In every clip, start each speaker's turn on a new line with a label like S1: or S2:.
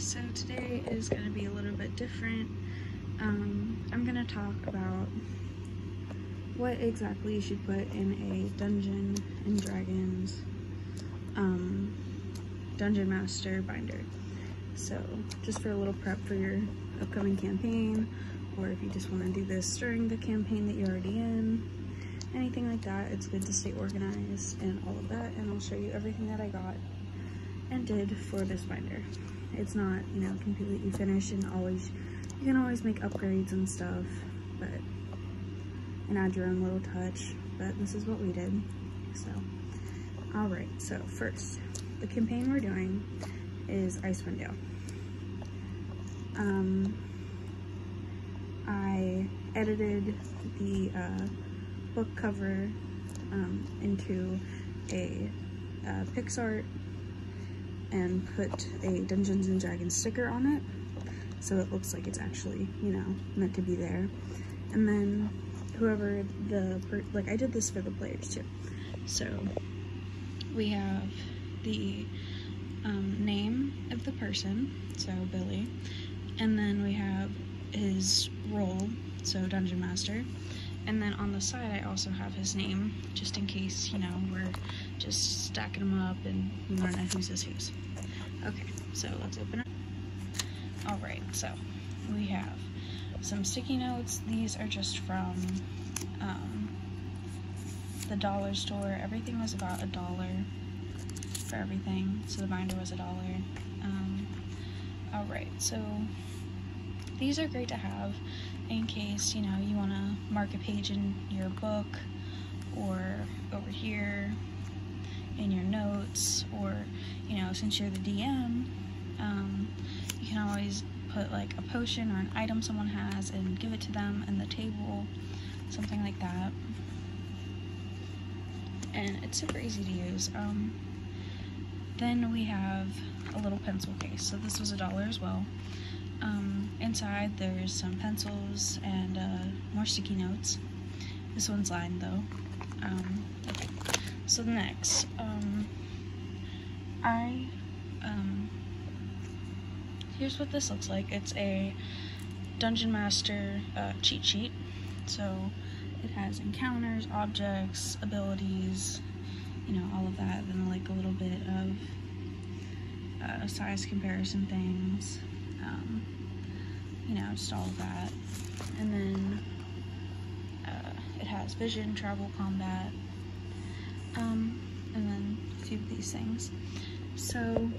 S1: so today is going to be a little bit different. Um, I'm going to talk about what exactly you should put in a Dungeon and Dragons um, Dungeon Master binder. So just for a little prep for your upcoming campaign, or if you just want to do this during the campaign that you're already in, anything like that, it's good to stay organized and all of that, and I'll show you everything that I got and did for this binder. It's not, you know, completely finished and always, you can always make upgrades and stuff, but, and add your own little touch, but this is what we did, so. All right, so first, the campaign we're doing is Icewind Dale. Um, I edited the uh, book cover um, into a uh, PicsArt and put a Dungeons and Dragons sticker on it so it looks like it's actually, you know, meant to be there. And then whoever the, like I did this for the players too. So we have the um, name of the person, so Billy, and then we have his role, so Dungeon Master, and then on the side I also have his name, just in case, you know, we're just stacking them up and we don't know who's his who's. Okay, so let's open it. Alright, so we have some sticky notes. These are just from um, the dollar store. Everything was about a dollar for everything, so the binder was a dollar. Um, Alright, so these are great to have in case, you know, you want to mark a page in your book or over here in your notes or, you know, since you're the DM, um, you can always put like a potion or an item someone has and give it to them in the table, something like that. And it's super easy to use. Um, then we have a little pencil case. So this was a dollar as well. Um, inside there's some pencils and uh, more sticky notes. This one's lined though. Um, okay. So next, um, I, um, here's what this looks like. It's a Dungeon Master uh, cheat sheet. So it has encounters, objects, abilities, you know, all of that. Then like a little bit of uh, size comparison things. Just all that. And then uh, it has vision, travel, combat, um, and then a few of these things. So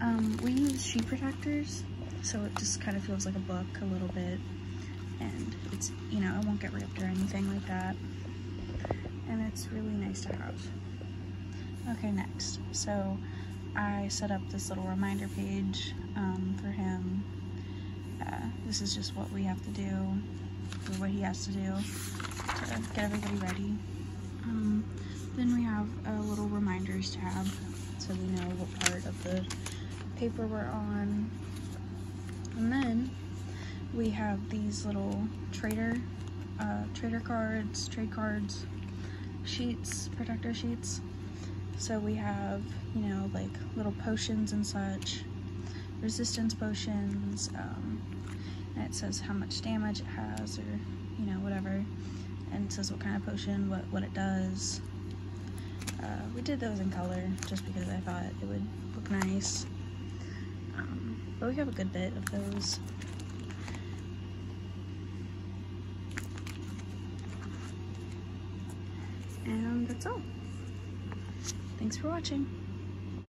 S1: um, we use sheet protectors, so it just kind of feels like a book a little bit, and it's, you know, it won't get ripped or anything like that, and it's really nice to have. Okay, next. So I set up this little reminder page um, for him. This is just what we have to do, or what he has to do to get everybody ready. Um, then we have a little reminders tab so we know what part of the paper we're on. And then we have these little trader, uh, trader cards, trade cards, sheets, protector sheets. So we have, you know, like little potions and such, resistance potions, um, and it says how much damage it has or, you know, whatever and it says what kind of potion, what, what it does. Uh, we did those in color just because I thought it would look nice. Um, but we have a good bit of those. And that's all. Thanks for watching.